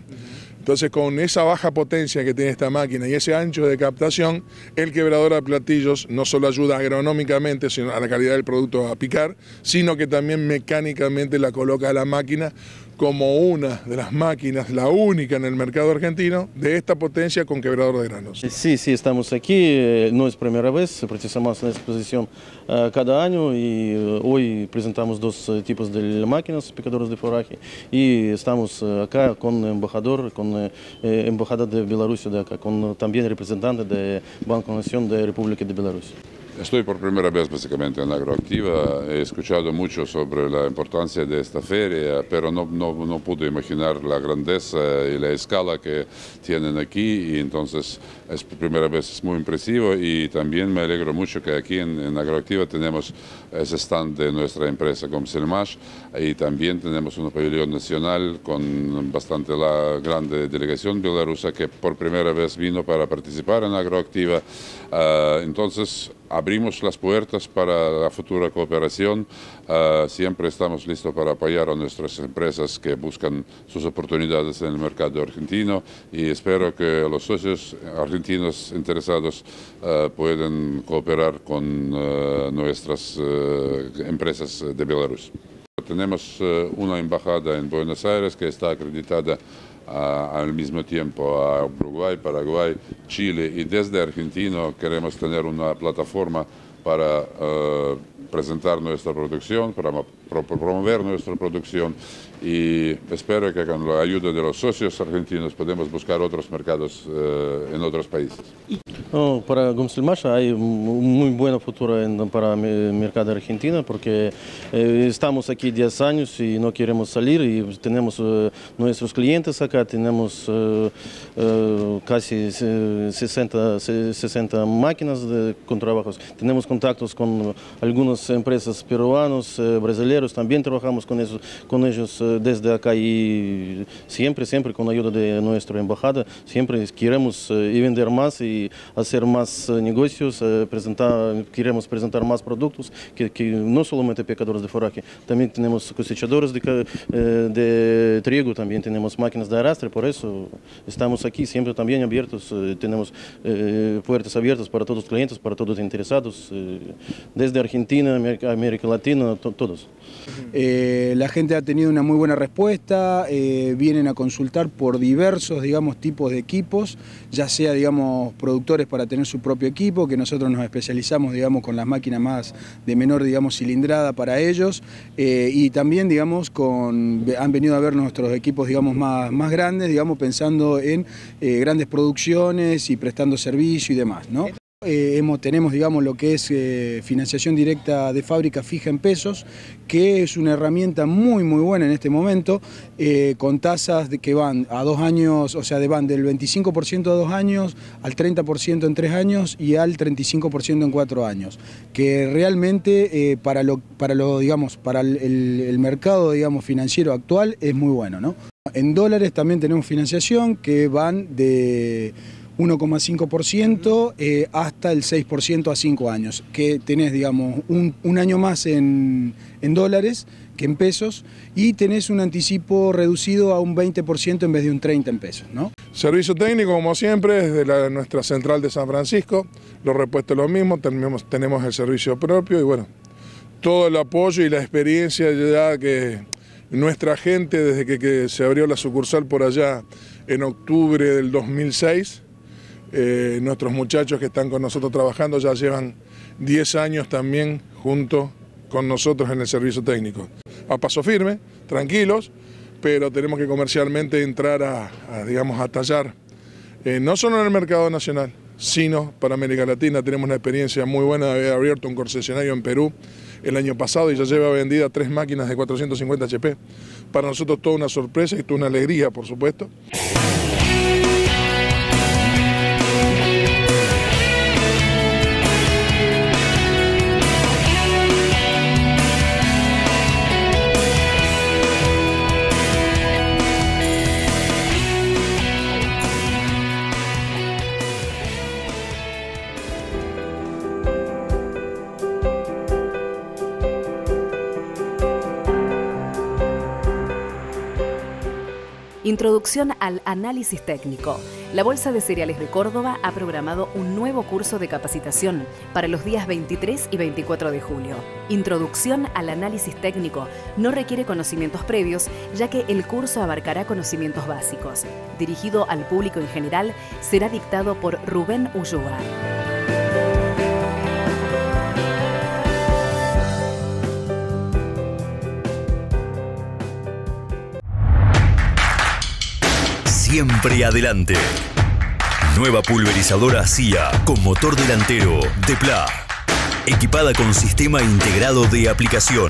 Entonces con esa baja potencia que tiene esta máquina y ese ancho de captación, el quebrador a platillos no solo ayuda agronómicamente sino a la calidad del producto a picar, sino que también mecánicamente la coloca a la máquina como una de las máquinas, la única en el mercado argentino, de esta potencia con quebrador de granos. Sí, sí, estamos aquí. eh, No es primera vez, participamos en exposición eh, cada año y eh, hoy presentamos dos eh, tipos de máquinas, picadoras de forraje, y estamos acá con embajador, con eh, embajada de Bielorrusia de acá, con también representante de Banco Nación de República de Bielorrusia. Estoy por primera vez básicamente en Agroactiva. He escuchado mucho sobre la importancia de esta feria, pero no, no, no pude imaginar la grandeza y la escala que tienen aquí. Y entonces, es primera vez es muy impresivo y también me alegro mucho que aquí en, en Agroactiva tenemos ese stand de nuestra empresa Comselmash y también tenemos un pabellón nacional con bastante la grande delegación bielorrusa que por primera vez vino para participar en Agroactiva. Ah, entonces, abrimos las puertas para la futura cooperación. Ah, siempre estamos listos para apoyar a nuestras empresas que buscan sus oportunidades en el mercado argentino y espero que los socios argentinos interesados ah, puedan cooperar con ah, nuestras empresas de Belarus. Tenemos una embajada en Buenos Aires que está acreditada al mismo tiempo a Uruguay, Paraguay, Chile y desde Argentina queremos tener una plataforma para eh, presentar nuestra producción, para promover nuestra producción y espero que con la ayuda de los socios argentinos podemos buscar otros mercados eh, en otros países. para Gumselmasha hay un muy buen futuro para el mercado argentino porque eh, estamos aquí 10 años y no queremos salir y tenemos eh, nuestros clientes acá, tenemos casi 60, 60 máquinas con trabajos, tenemos contactos con algunas empresas peruanos, también trabajamos con, eso, con ellos desde acá y siempre, siempre con ayuda de nuestra embajada, siempre queremos eh, vender más y hacer más eh, negocios, eh, presentar, queremos presentar más productos, que, no solamente pecadores de foraje, también tenemos cosechadores de, de trigo, también tenemos máquinas de arrastre, por eso estamos aquí siempre también abiertos, tenemos puertas abiertas para todos los clientes, para todos los interesados, desde Argentina, América Latina, todos. La gente ha tenido una muy buena respuesta, eh, vienen a consultar por diversos, digamos, tipos de equipos, ya sea, digamos, productores para tener su propio equipo, que nosotros nos especializamos, digamos, con las máquinas más de menor, digamos, cilindrada para ellos, eh, y también, digamos, con, han venido a ver nuestros equipos, digamos, más, más grandes, digamos, pensando en eh, grandes producciones y prestando servicio y demás, ¿no? Eh, tenemos digamos, lo que es eh, financiación directa de fábrica fija en pesos, que es una herramienta muy muy buena en este momento, eh, con tasas que van a dos años, o sea, de van del 25% a dos años, al 30% en tres años y al 35% en cuatro años, que realmente para, lo, para, lo, digamos, para el, el mercado digamos, financiero actual es muy bueno. ¿no? En dólares también tenemos financiación que van de 1,5% eh, hasta el 6% a 5 años, que tenés, digamos, un, año más en, dólares que en pesos y tenés un anticipo reducido a un 20% en vez de un 30% en pesos. ¿no? Servicio técnico, como siempre, desde nuestra central de San Francisco, los repuestos lo mismo, tenemos, tenemos el servicio propio y bueno, todo el apoyo y la experiencia ya que nuestra gente, desde que, que se abrió la sucursal por allá en octubre del 2006, eh, nuestros muchachos que están con nosotros trabajando ya llevan 10 años también junto con nosotros en el servicio técnico. A paso firme, tranquilos, pero tenemos que comercialmente entrar a, digamos, a tallar, eh, no solo en el mercado nacional, sino para América Latina. Tenemos una experiencia muy buena de haber abierto un concesionario en Perú el año pasado y ya lleva vendida tres máquinas de 450 HP. Para nosotros toda una sorpresa y toda una alegría, por supuesto. Introducción al análisis técnico. La Bolsa de Cereales de Córdoba ha programado un nuevo curso de capacitación para los días 23 y 24 de julio. Introducción al análisis técnico no requiere conocimientos previos, ya que el curso abarcará conocimientos básicos. Dirigido al público en general, será dictado por Rubén Ulloa. Siempre adelante. Nueva pulverizadora CIA con motor delantero de PLA. Equipada con sistema integrado de aplicación.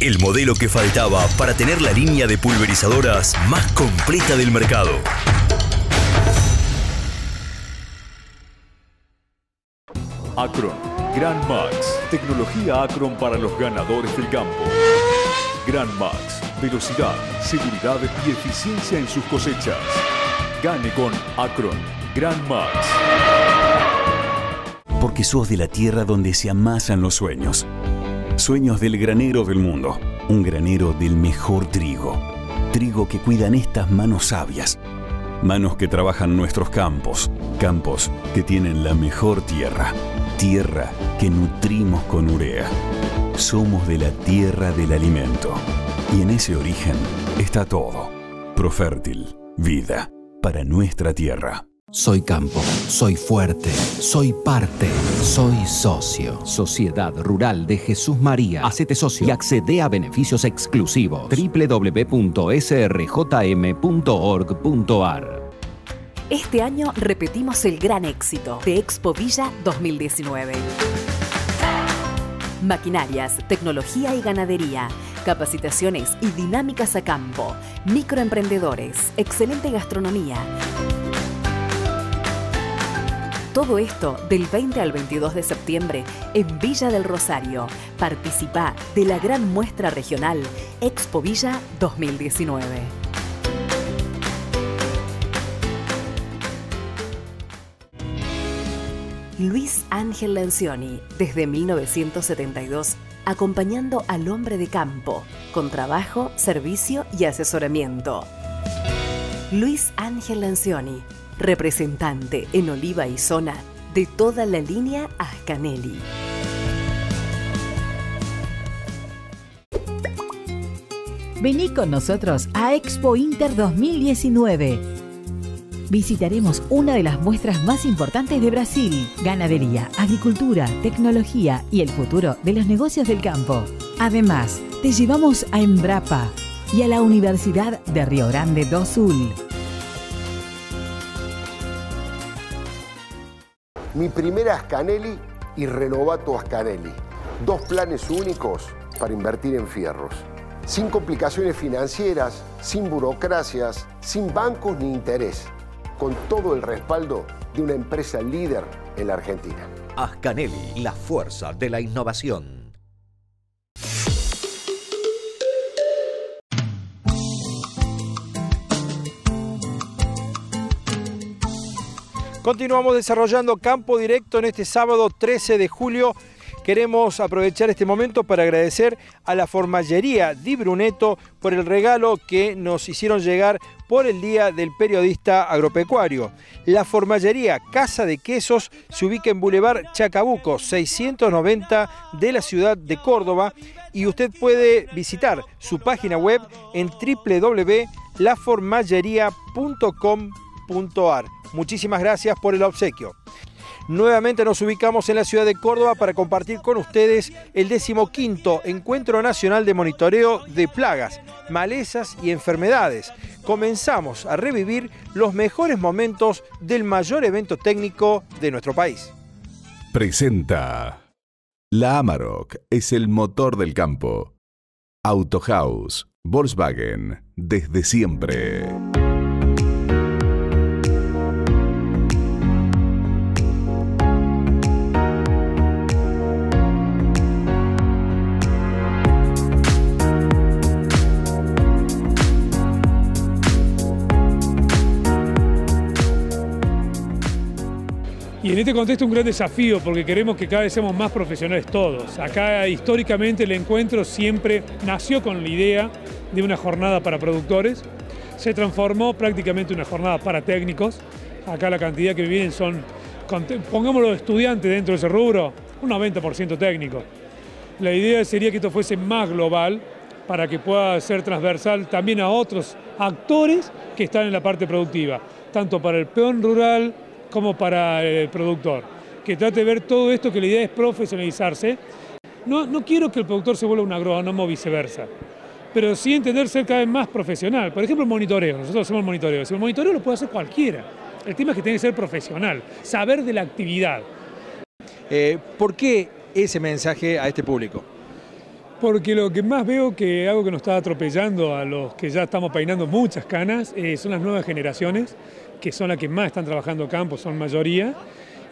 El modelo que faltaba para tener la línea de pulverizadoras más completa del mercado. Acron, Grand Max, tecnología Acron para los ganadores del campo. Grand Max, velocidad, seguridad y eficiencia en sus cosechas. Gane con Acron, Grand Max. Porque sos de la tierra donde se amasan los sueños. Sueños del granero del mundo. Un granero del mejor trigo. Trigo que cuidan estas manos sabias. Manos que trabajan nuestros campos. Campos que tienen la mejor tierra. Tierra que nutrimos con urea. Somos de la tierra del alimento. Y en ese origen está todo. Profértil, vida para nuestra tierra. Soy campo, soy fuerte, soy parte, soy socio. Sociedad Rural de Jesús María. Hacete socio y accede a beneficios exclusivos. www.srjm.org.ar Este año repetimos el gran éxito de Expo Villa 2019. Maquinarias, tecnología y ganadería, capacitaciones y dinámicas a campo, microemprendedores, excelente gastronomía. Todo esto del 20 al 22 de septiembre en Villa del Rosario. Participa de la gran muestra regional Expo Villa 2019. Luis Ángel Lancioni, desde 1972, acompañando al hombre de campo, con trabajo, servicio y asesoramiento. Luis Ángel Lancioni, representante en Oliva y Zona de toda la línea Ascanelli. Vení con nosotros a Expo Inter 2019. Visitaremos una de las muestras más importantes de Brasil, ganadería, agricultura, tecnología y el futuro de los negocios del campo. Además, te llevamos a Embrapa y a la Universidad de Río Grande do Sul. Mi primera Ascanelli y Renovato Ascanelli. Dos planes únicos para invertir en fierros. Sin complicaciones financieras, sin burocracias, sin bancos ni interés. Con todo el respaldo de una empresa líder en la Argentina. Ascanelli, la fuerza de la innovación. Continuamos desarrollando Campo Directo en este sábado 13 de julio. Queremos aprovechar este momento para agradecer a la formallería Di Brunetto por el regalo que nos hicieron llegar por el Día del Periodista Agropecuario. La formallería Casa de Quesos se ubica en Boulevard Chacabuco 690 de la ciudad de Córdoba y usted puede visitar su página web en www.laformallería.com.ar. Muchísimas gracias por el obsequio. Nuevamente nos ubicamos en la ciudad de Córdoba para compartir con ustedes el decimoquinto Encuentro Nacional de Monitoreo de Plagas, Malezas y Enfermedades. Comenzamos a revivir los mejores momentos del mayor evento técnico de nuestro país. Presenta. La Amarok es el motor del campo. Autohaus, Volkswagen, desde siempre. Y en este contexto un gran desafío porque queremos que cada vez seamos más profesionales todos. Acá históricamente el encuentro siempre nació con la idea de una jornada para productores, se transformó prácticamente en una jornada para técnicos. Acá la cantidad que vienen son, pongámoslo estudiantes dentro de ese rubro, un 90% técnico. La idea sería que esto fuese más global para que pueda ser transversal también a otros actores que están en la parte productiva, tanto para el peón rural, como para el productor. Que trate de ver todo esto, que la idea es profesionalizarse. No, no quiero que el productor se vuelva un agrónomo o viceversa, pero sí entender ser cada vez más profesional. Por ejemplo, el monitoreo. Nosotros hacemos el monitoreo. El monitoreo lo puede hacer cualquiera. El tema es que tiene que ser profesional, saber de la actividad. Eh, ¿Por qué ese mensaje a este público? Porque lo que más veo que algo que nos está atropellando a los que ya estamos peinando muchas canas eh, son las nuevas generaciones, que son las que más están trabajando campo, son mayoría,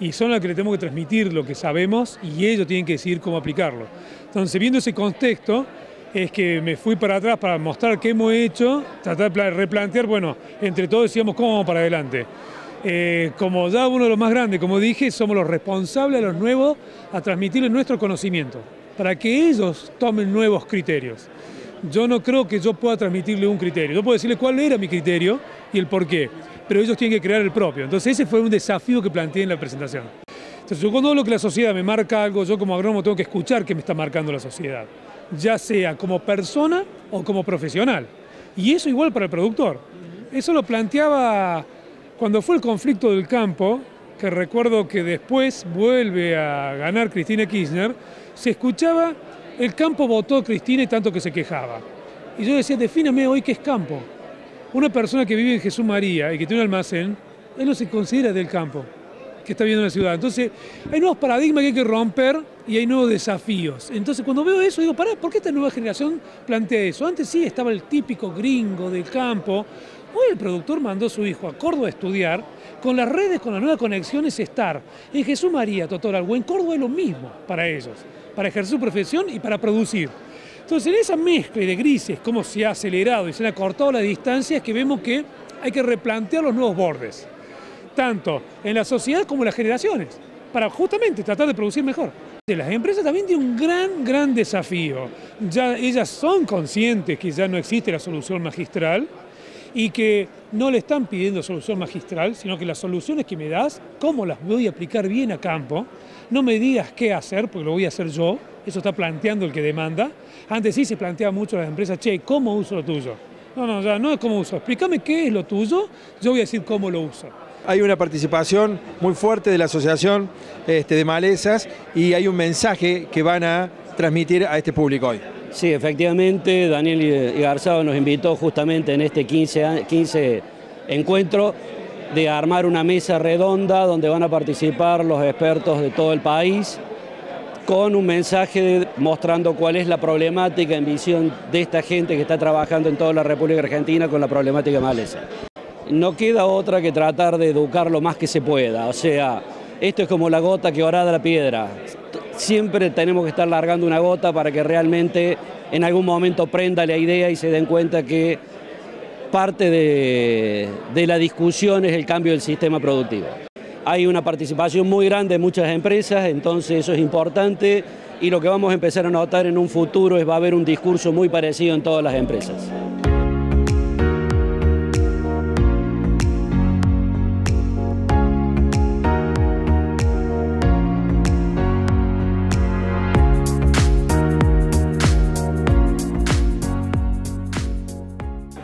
y son las que le tenemos que transmitir lo que sabemos y ellos tienen que decidir cómo aplicarlo. Entonces, viendo ese contexto, es que me fui para atrás para mostrar qué hemos hecho, tratar de replantear, bueno, entre todos decíamos cómo vamos para adelante. Eh, como ya uno de los más grandes, como dije, somos los responsables a los nuevos a transmitirles nuestro conocimiento para que ellos tomen nuevos criterios. Yo no creo que yo pueda transmitirle un criterio. Yo puedo decirle cuál era mi criterio y el por qué, pero ellos tienen que crear el propio. Entonces ese fue un desafío que planteé en la presentación. Entonces yo cuando hablo que la sociedad me marca algo, yo como agrónomo tengo que escuchar qué me está marcando la sociedad, ya sea como persona o como profesional. Y eso igual para el productor. Eso lo planteaba cuando fue el conflicto del campo, que recuerdo que después vuelve a ganar Cristina Kirchner, se escuchaba, el campo votó a Cristina y tanto que se quejaba. Y yo decía, defíname hoy qué es campo. Una persona que vive en Jesús María y que tiene un almacén, él no se considera del campo, que está viviendo en la ciudad. Entonces, hay nuevos paradigmas que hay que romper y hay nuevos desafíos. Entonces, cuando veo eso, digo, pará, ¿por qué esta nueva generación plantea eso? Antes sí estaba el típico gringo del campo. Hoy el productor mandó a su hijo a Córdoba a estudiar, con las redes, con las nuevas conexiones, estar en Jesús María, Totoral o en Córdoba es lo mismo para ellos, para ejercer su profesión y para producir. Entonces, en esa mezcla de grises, cómo se ha acelerado y se han acortado las distancias, que vemos que hay que replantear los nuevos bordes, tanto en la sociedad como en las generaciones, para justamente tratar de producir mejor. Las empresas también tienen un gran, gran desafío. Ya ellas son conscientes que ya no existe la solución magistral y que no le están pidiendo solución magistral, sino que las soluciones que me das, cómo las voy a aplicar bien a campo, no me digas qué hacer, porque lo voy a hacer yo, eso está planteando el que demanda. Antes sí se planteaba mucho a las empresas, che, ¿cómo uso lo tuyo? No, no, ya no es cómo uso, explícame qué es lo tuyo, yo voy a decir cómo lo uso. Hay una participación muy fuerte de la Asociación este, de Malezas y hay un mensaje que van a transmitir a este público hoy. Sí, efectivamente, Daniel Garzado nos invitó justamente en este 15, 15 encuentro de armar una mesa redonda donde van a participar los expertos de todo el país con un mensaje mostrando cuál es la problemática en visión de esta gente que está trabajando en toda la República Argentina con la problemática maleza. No queda otra que tratar de educar lo más que se pueda, o sea, esto es como la gota que orada la piedra. Siempre tenemos que estar largando una gota para que realmente en algún momento prenda la idea y se den cuenta que parte de, de la discusión es el cambio del sistema productivo. Hay una participación muy grande de muchas empresas, entonces eso es importante y lo que vamos a empezar a notar en un futuro es va a haber un discurso muy parecido en todas las empresas.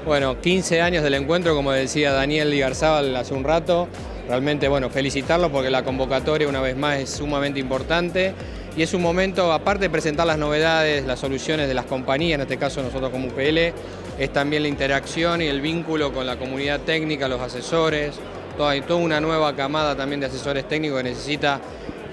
Bueno, 15 años del encuentro, como decía Daniel Garzábal hace un rato, realmente bueno, felicitarlo porque la convocatoria una vez más es sumamente importante y es un momento, aparte de presentar las novedades, las soluciones de las compañías, en este caso nosotros como UPL, es también la interacción y el vínculo con la comunidad técnica, los asesores, toda, toda una nueva camada también de asesores técnicos que necesita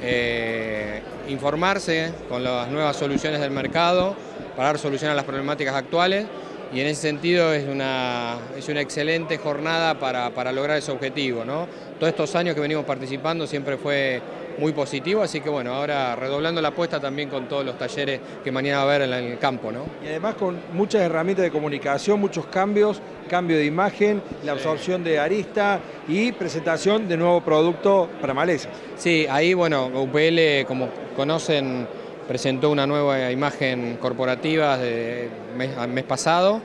eh, informarse con las nuevas soluciones del mercado para dar solución a las problemáticas actuales y en ese sentido es una, es una excelente jornada para, para lograr ese objetivo. ¿no? Todos estos años que venimos participando siempre fue muy positivo, así que bueno, ahora redoblando la apuesta también con todos los talleres que mañana va a haber en el campo. ¿no? Y además con muchas herramientas de comunicación, muchos cambios, cambio de imagen, la absorción de arista y presentación de nuevo producto para malezas. Sí, ahí bueno, UPL como conocen presentó una nueva imagen corporativa de mes, mes pasado.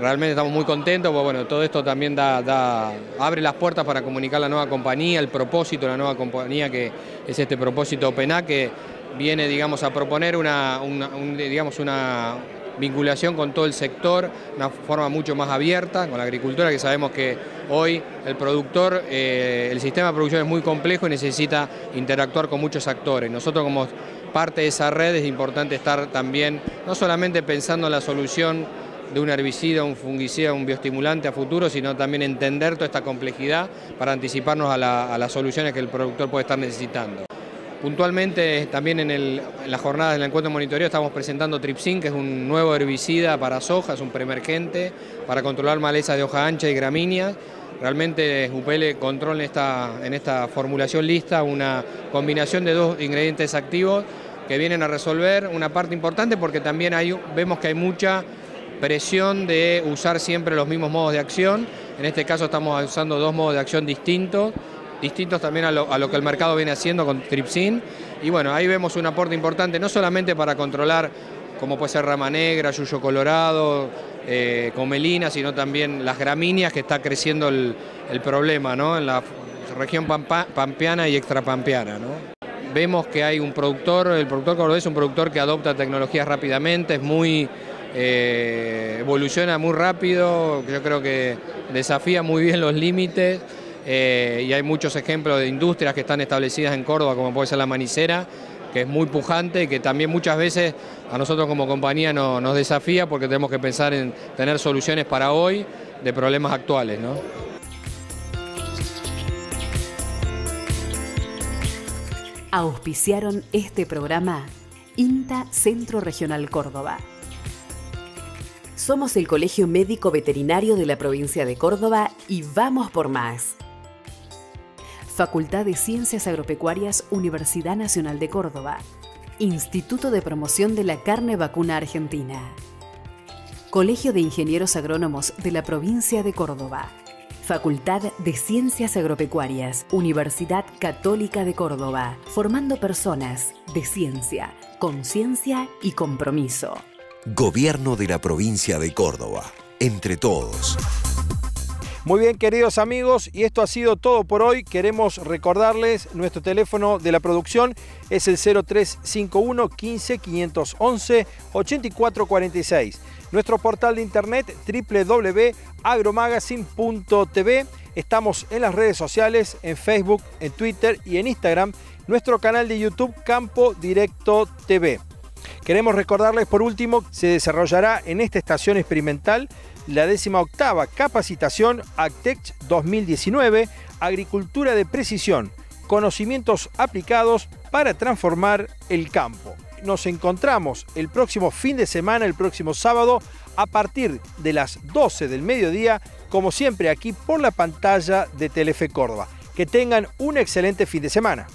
Realmente estamos muy contentos, porque bueno, todo esto también da, abre las puertas para comunicar la nueva compañía, el propósito de la nueva compañía que es este propósito OpenA que viene digamos, a proponer una, una un, digamos, una vinculación con todo el sector, una forma mucho más abierta con la agricultura, que sabemos que hoy el productor, eh, el sistema de producción es muy complejo y necesita interactuar con muchos actores. Nosotros como parte de esa red es importante estar también, no solamente pensando en la solución de un herbicida, un fungicida, un bioestimulante a futuro, sino también entender toda esta complejidad para anticiparnos a, la, a las soluciones que el productor puede estar necesitando. Puntualmente también en, las jornadas del encuentro de monitoreo estamos presentando Tripsin, que es un nuevo herbicida para soja, es un preemergente para controlar malezas de hoja ancha y gramíneas. Realmente UPL controla en esta, formulación lista una combinación de dos ingredientes activos que vienen a resolver una parte importante porque también vemos que hay mucha presión de usar siempre los mismos modos de acción. En este caso estamos usando dos modos de acción distintos, distintos también a lo, que el mercado viene haciendo con Tripsin. Y bueno, ahí vemos un aporte importante, no solamente para controlar como puede ser rama negra, yuyo colorado, eh, comelina, sino también las gramíneas que está creciendo el, problema en la región pampa, pampeana y extrapampeana. Vemos que hay un productor, el productor cordobés es un productor que adopta tecnologías rápidamente, es muy eh, evoluciona muy rápido, yo creo que desafía muy bien los límites eh, y hay muchos ejemplos de industrias que están establecidas en Córdoba, como puede ser la manicera, que es muy pujante y que también muchas veces a nosotros como compañía nos desafía porque tenemos que pensar en tener soluciones para hoy de problemas actuales. ¿no? Auspiciaron este programa INTA Centro Regional Córdoba. Somos el Colegio Médico Veterinario de la provincia de Córdoba y vamos por más. Facultad de Ciencias Agropecuarias, Universidad Nacional de Córdoba. Instituto de Promoción de la Carne Vacuna Argentina. Colegio de Ingenieros Agrónomos de la provincia de Córdoba. Facultad de Ciencias Agropecuarias, Universidad Católica de Córdoba, formando personas de ciencia, conciencia y compromiso. Gobierno de la provincia de Córdoba. Entre todos. Muy bien, queridos amigos, y esto ha sido todo por hoy. Queremos recordarles nuestro teléfono de la producción es el 0351 15 511 8446. Nuestro portal de internet www.agromagazine.tv. Estamos en las redes sociales, en Facebook, en Twitter y en Instagram. Nuestro canal de YouTube Campo Directo TV. Queremos recordarles por último, se desarrollará en esta estación experimental la décima octava capacitación ACTEC 2019, Agricultura de Precisión, conocimientos aplicados para transformar el campo. Nos encontramos el próximo fin de semana, el próximo sábado, a partir de las 12 del mediodía, como siempre aquí por la pantalla de Telefe Córdoba. Que tengan un excelente fin de semana.